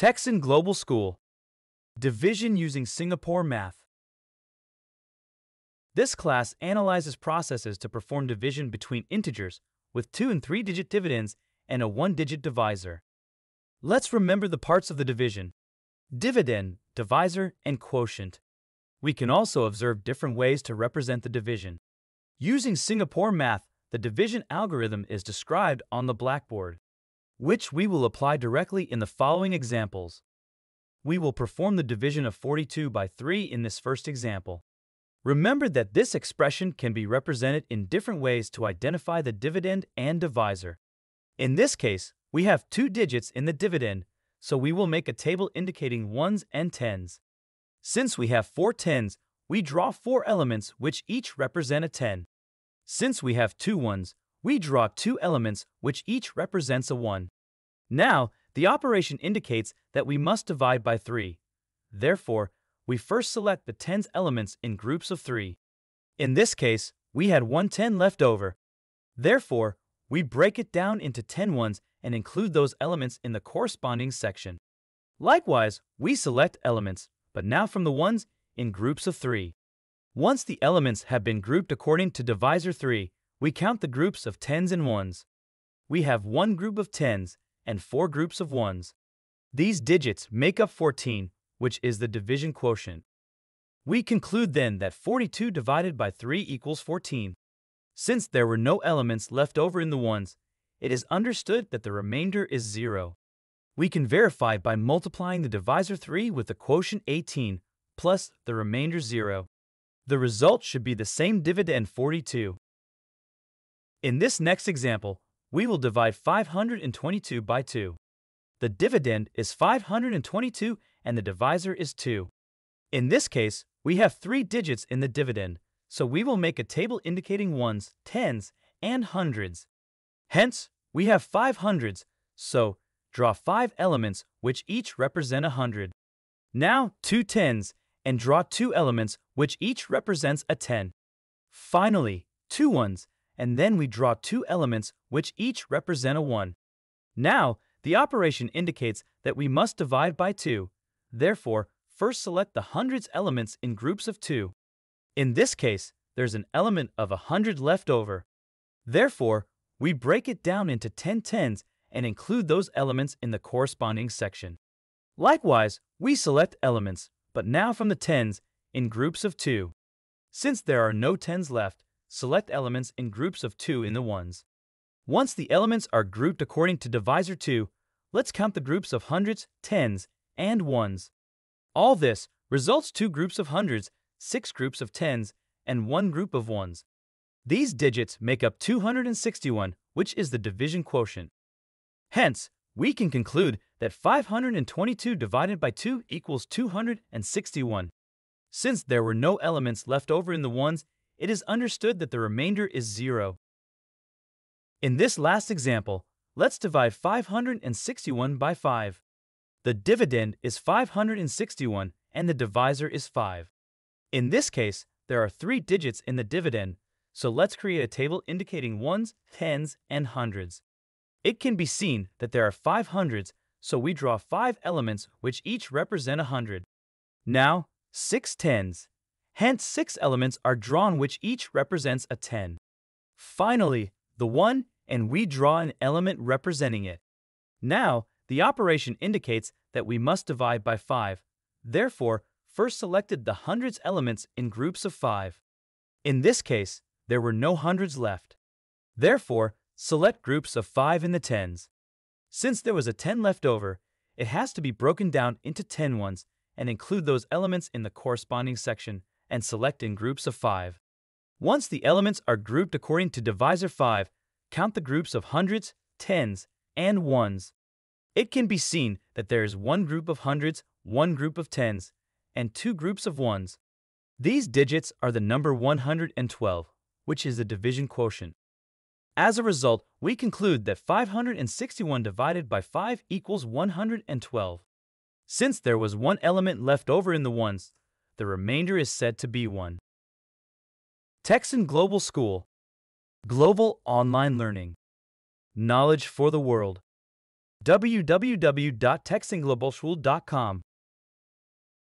Texan Global School. Division using Singapore Math. This class analyzes processes to perform division between integers with two and three digit dividends and a one digit divisor. Let's remember the parts of the division dividend, divisor, and quotient. We can also observe different ways to represent the division. Using Singapore Math, the division algorithm is described on the blackboard, which we will apply directly in the following examples. We will perform the division of 42 by 3 in this first example. Remember that this expression can be represented in different ways to identify the dividend and divisor. In this case, we have two digits in the dividend, so we will make a table indicating ones and tens. Since we have four tens, we draw four elements which each represent a 10. Since we have two ones, we draw two elements which each represents a 1. Now, the operation indicates that we must divide by 3. Therefore, we first select the tens elements in groups of 3. In this case, we had one 10 left over. Therefore, we break it down into 10 ones and include those elements in the corresponding section. Likewise, we select elements, but now from the ones, in groups of 3. Once the elements have been grouped according to divisor 3, we count the groups of tens and ones. We have one group of tens and four groups of ones. These digits make up 14, which is the division quotient. We conclude then that 42 divided by 3 equals 14. Since there were no elements left over in the ones, it is understood that the remainder is 0. We can verify by multiplying the divisor 3 with the quotient 18 plus the remainder 0. The result should be the same dividend 42. In this next example, we will divide 522 by 2. The dividend is 522 and the divisor is 2. In this case, we have three digits in the dividend, so we will make a table indicating ones, tens, and hundreds. Hence, we have five hundreds, so draw five elements which each represent a hundred. Now two tens, and draw two elements which each represents a 10. Finally, two ones, and then we draw two elements which each represent a 1. Now, the operation indicates that we must divide by 2. Therefore, first select the hundreds elements in groups of 2. In this case, there's an element of a 100 left over. Therefore, we break it down into 10 tens and include those elements in the corresponding section. Likewise, we select elements but now from the tens in groups of two. Since there are no tens left, select elements in groups of two in the ones. Once the elements are grouped according to divisor 2, let's count the groups of hundreds, tens, and ones. All this results two groups of hundreds, six groups of tens, and one group of ones. These digits make up 261, which is the division quotient. Hence, we can conclude that 522 divided by 2 equals 261. Since there were no elements left over in the ones, it is understood that the remainder is 0. In this last example, let's divide 561 by 5. The dividend is 561 and the divisor is 5. In this case, there are three digits in the dividend, so let's create a table indicating ones, tens, and hundreds. It can be seen that there are five hundreds, so we draw five elements which each represent a hundred. Now, six tens. Hence, six elements are drawn which each represents a ten. Finally, the one, and we draw an element representing it. Now, the operation indicates that we must divide by 5. Therefore, first selected the hundreds elements in groups of 5. In this case, there were no hundreds left. Therefore, Select groups of 5 in the tens. Since there was a 10 left over, it has to be broken down into 10 ones and include those elements in the corresponding section and select in groups of 5. Once the elements are grouped according to divisor 5, count the groups of hundreds, tens, and ones. It can be seen that there is one group of hundreds, one group of tens, and two groups of ones. These digits are the number 112, which is the division quotient. As a result, we conclude that 561 divided by 5 equals 112. Since there was one element left over in the ones, the remainder is said to be 1. Texan Global School. Global Online Learning. Knowledge for the World. www.texanglobalschool.com